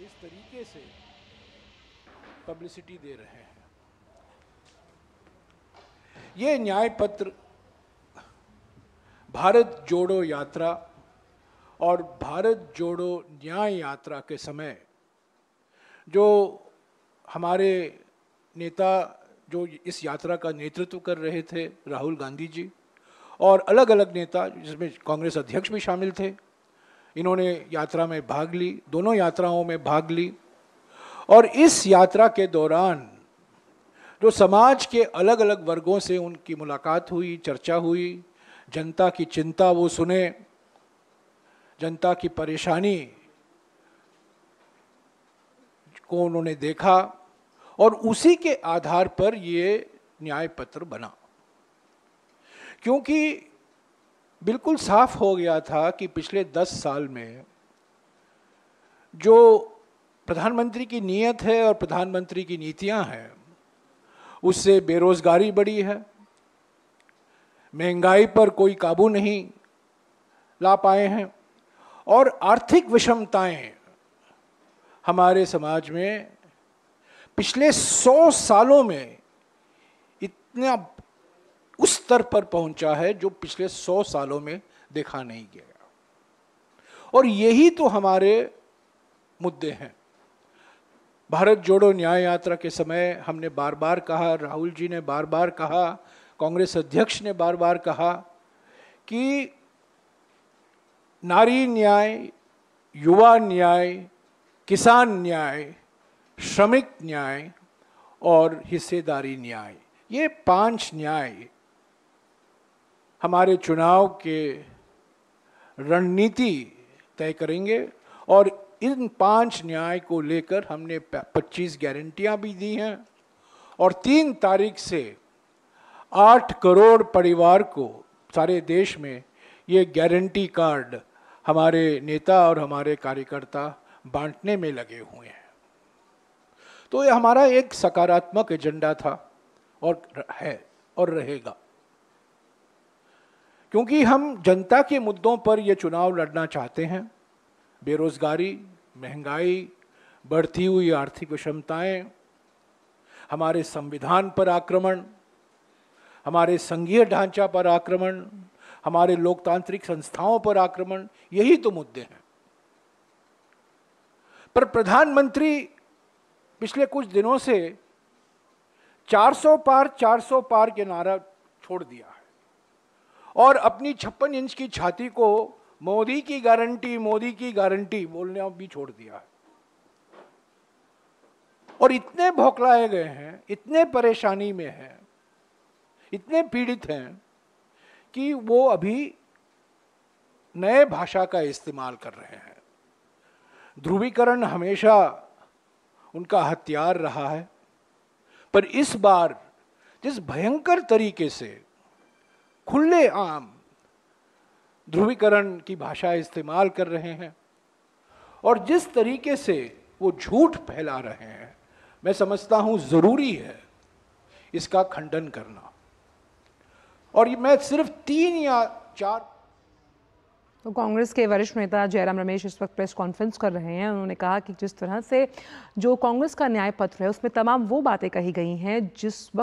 और इस तरीके से पब्लिसिटी दे रहे हैं। ये न्याय पत्र भारत जोड़ो यात्रा और भारत जोड़ो न्याय यात्रा के समय जो हमारे नेता जो इस यात्रा का नेतृत्व कर रहे थे, राहुल गांधी जी और अलग अलग नेता जिसमें कांग्रेस अध्यक्ष भी शामिल थे इन्होंने यात्रा में भाग ली, दोनों यात्राओं में भाग ली। और इस यात्रा के दौरान जो समाज के अलग अलग वर्गों से उनकी मुलाकात हुई, चर्चा हुई, जनता की चिंता वो सुने, जनता की परेशानी को उन्होंने देखा और उसी के आधार पर ये न्याय पत्र बना। क्योंकि बिल्कुल साफ़ हो गया था कि पिछले दस साल में जो प्रधानमंत्री की नीयत है और प्रधानमंत्री की नीतियाँ हैं, उससे बेरोजगारी बढ़ी है, महँगाई पर कोई काबू नहीं ला पाए हैं और आर्थिक विषमताएँ हमारे समाज में पिछले सौ सालों में इतना उस स्तर पर पहुँचा है जो पिछले सौ सालों में देखा नहीं गया। और यही तो हमारे मुद्दे हैं। भारत जोड़ो न्याय यात्रा के समय हमने बार बार कहा, राहुल जी ने बार बार कहा, कांग्रेस अध्यक्ष ने बार बार कहा कि नारी न्याय, युवा न्याय, किसान न्याय, श्रमिक न्याय और हिस्सेदारी न्याय, ये पाँच न्याय हमारे चुनाव के रणनीति तय करेंगे और इन पाँच न्याय को लेकर हमने 25 गारंटियाँ भी दी हैं और तीन तारीख से आठ करोड़ परिवार को सारे देश में ये गारंटी कार्ड हमारे नेता और हमारे कार्यकर्ता बांटने में लगे हुए हैं। तो ये हमारा एक सकारात्मक एजेंडा था और है और रहेगा। क्योंकि हम जनता के मुद्दों पर ये चुनाव लड़ना चाहते हैं। बेरोजगारी, महँगाई, बढ़ती हुई आर्थिक विषमताएँ, हमारे संविधान पर आक्रमण, हमारे संघीय ढांचा पर आक्रमण, हमारे लोकतांत्रिक संस्थाओं पर आक्रमण, यही तो मुद्दे हैं। पर प्रधानमंत्री पिछले कुछ दिनों से 400 पार 400 पार के नारा छोड़ दिया है। और अपनी छप्पन इंच की छाती को मोदी की गारंटी, मोदी की गारंटी बोलने भी छोड़ दिया है। और इतने भौकलाए गए हैं, इतने परेशानी में हैं, इतने पीड़ित हैं कि वो अभी नए भाषा का इस्तेमाल कर रहे हैं। ध्रुवीकरण हमेशा उनका हथियार रहा है। पर इस बार जिस भयंकर तरीके से खुले आम ध्रुवीकरण की भाषा इस्तेमाल कर रहे हैं और जिस तरीके से वो झूठ फैला रहे हैं, मैं समझता हूँ ज़रूरी है इसका खंडन करना। और ये मैं सिर्फ़ तीन या चार तो कांग्रेस के वरिष्ठ नेता जयराम रमेश इस वक्त प्रेस कॉन्फ्रेंस कर रहे हैं। उन्होंने कहा कि जिस तरह से जो कांग्रेस का न्याय पत्र है, उसमें तमाम वो बातें कही गई हैं जिस वक्त